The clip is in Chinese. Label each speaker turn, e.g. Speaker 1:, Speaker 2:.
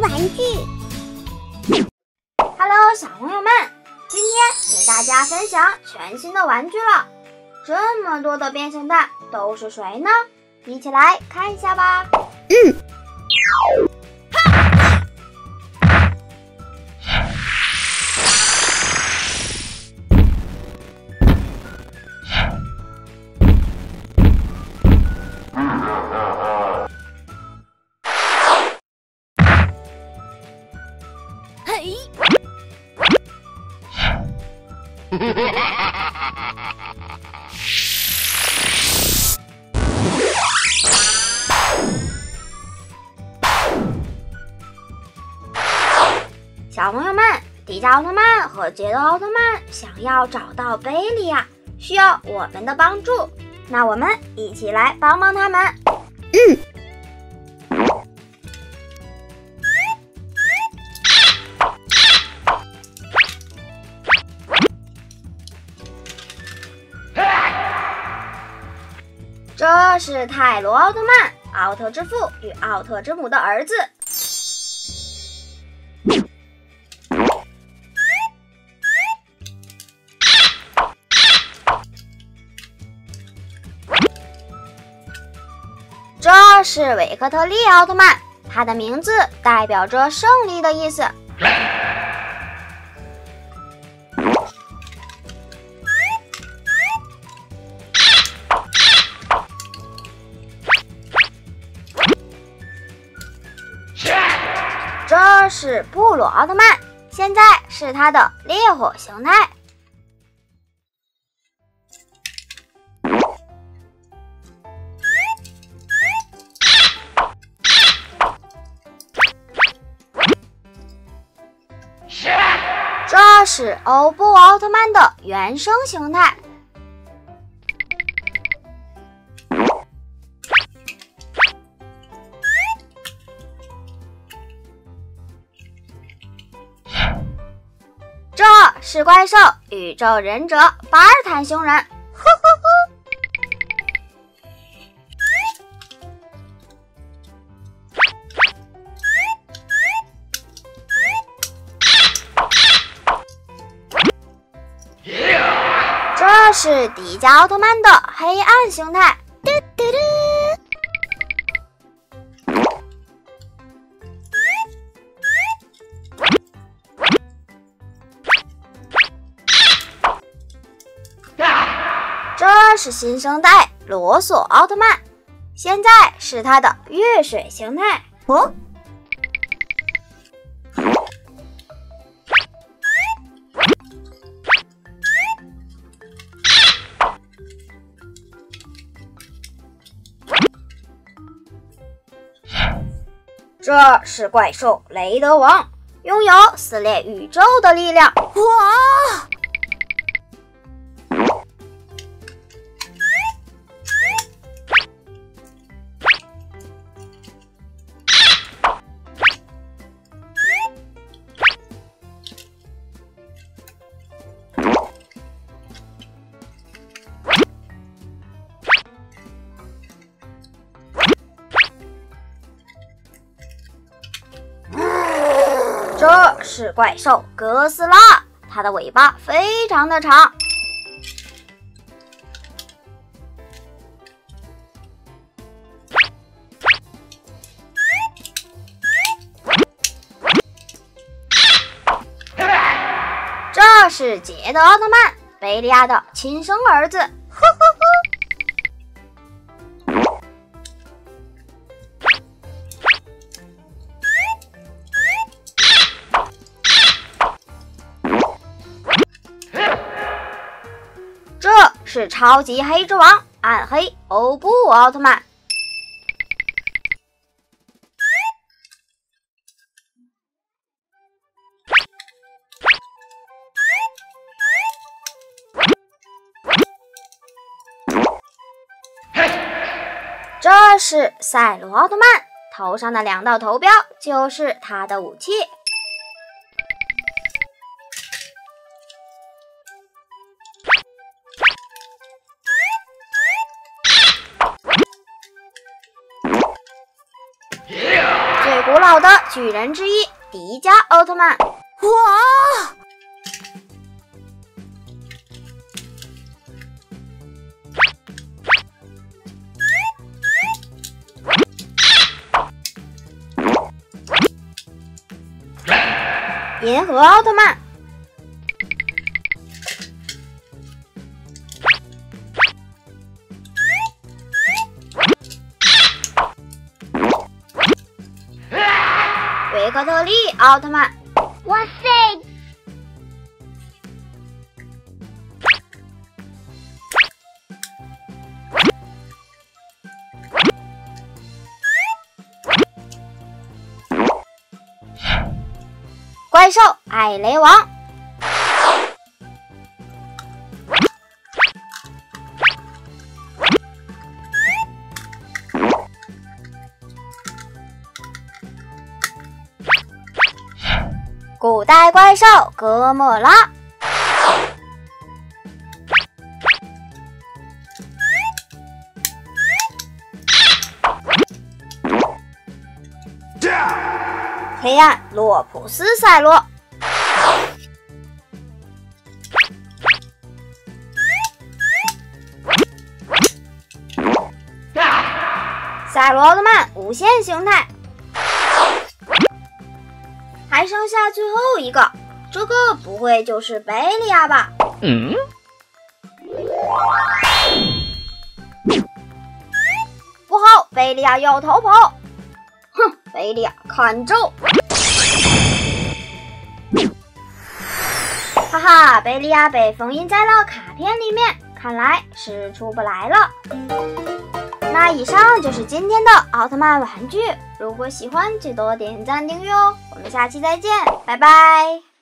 Speaker 1: 玩具。
Speaker 2: Hello，小朋友们，今天给大家分享全新的玩具了。这么多的变形蛋都是谁呢？一起来看一下吧。
Speaker 1: 嗯。
Speaker 2: 小朋友们，迪迦奥特曼和捷德奥特曼想要找到贝利亚，需要我们的帮助。那我们一起来帮帮他们。
Speaker 1: 嗯。
Speaker 2: 这是泰罗奥特曼，奥特之父与奥特之母的儿子。这是维克特利奥特曼，他的名字代表着胜利的意思。这是布鲁奥特曼，现在是他的烈火形态。这是欧布奥特曼的原生形态。是怪兽宇宙忍者巴尔坦星人。这是迪迦奥特曼的黑暗形态。嘟嘟嘟这是新生代罗索奥特曼，现在是他的月水形态。哦，这是怪兽雷德王，拥有撕裂宇宙的力量。哇！这是怪兽哥斯拉，它的尾巴非常的长。这是捷德奥特曼，贝利亚的亲生儿子。是超级黑之王暗黑欧布奥特曼，这是赛罗奥特曼，头上的两道头标就是他的武器。古老的巨人之一——迪迦奥特曼。
Speaker 1: 哇！
Speaker 2: 银河奥特曼。维克特利奥特曼，
Speaker 1: 哇塞！
Speaker 2: 怪兽艾雷王。古代怪兽哥莫拉，黑暗洛普斯赛罗，赛罗奥特曼无限形态。还剩下最后一个，这个不会就是贝利亚吧？嗯。不好，贝利亚要逃跑！哼，贝利亚看招！哈哈，贝利亚被封印在了卡片里面，看来是出不来了。那以上就是今天的奥特曼玩具。如果喜欢，记得点赞订阅哦！我们下期再见，拜拜。